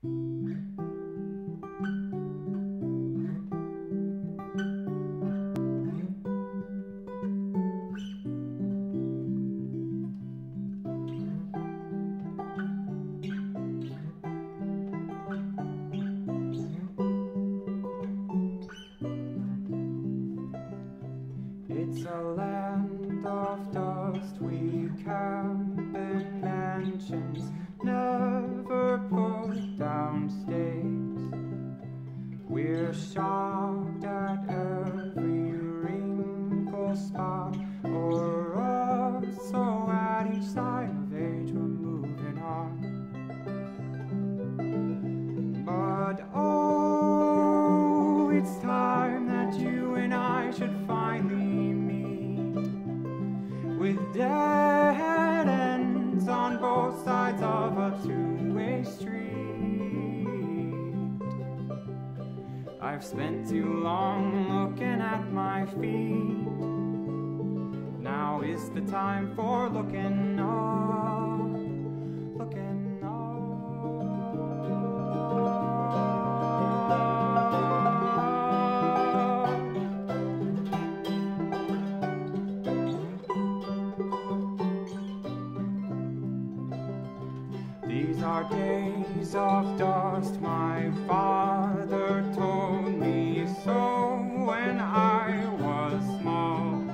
It's a land of dust. We camp in mansions, never We're shocked at every wrinkle spot or us. So at each sign of age, we're moving on. But oh, it's time that you and I should finally meet with dead ends on both sides of a two-way street. I've spent too long looking at my feet. Now is the time for looking up, These are days of dust, my father told me so when I was small.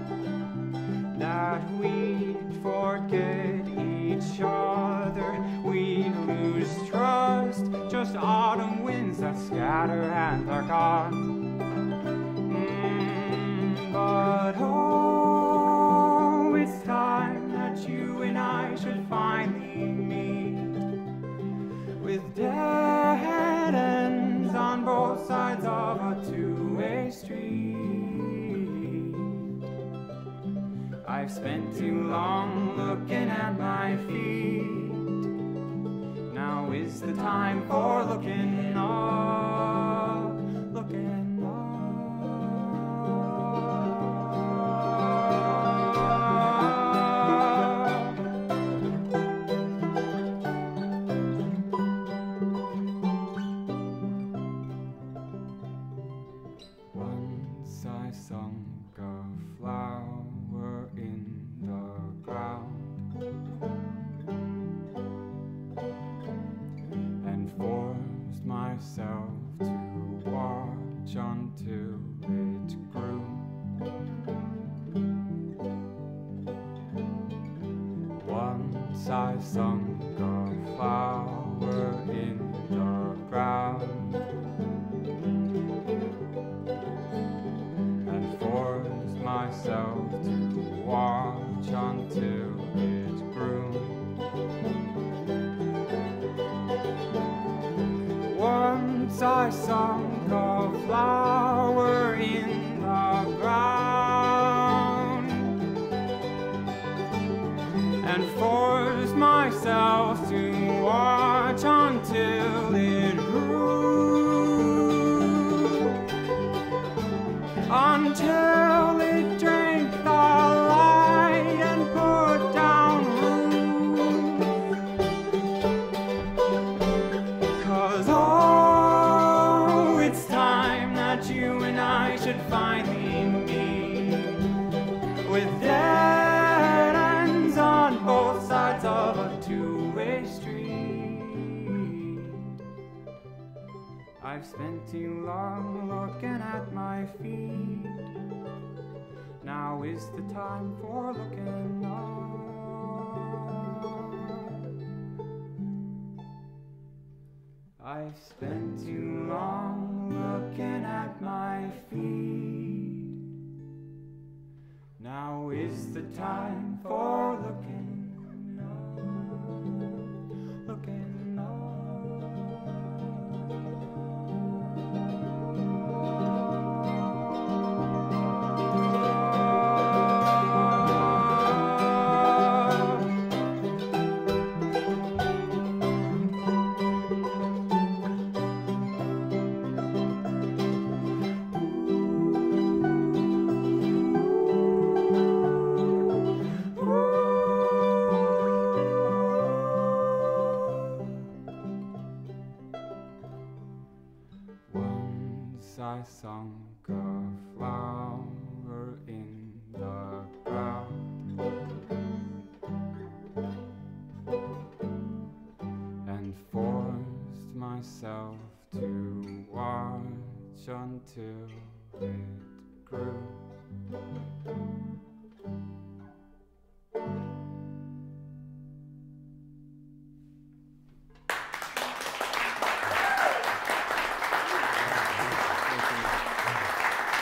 That we'd forget each other, we'd lose trust, just autumn winds that scatter and are gone. I've spent too long looking at my feet. Now is the time for looking up, looking up. Once I sunk a flower in the ground and forced myself to watch until it grew. Once I sunk a flower in the ground and forced myself to I sunk a flower in the ground. And forced myself Finally meet with dead ends on both sides of a two-way street. I've spent too long looking at my feet. Now is the time for looking up. I've spent too long looking at my feet. Is the time for looking sunk a flower in the ground and forced myself to watch until it grew.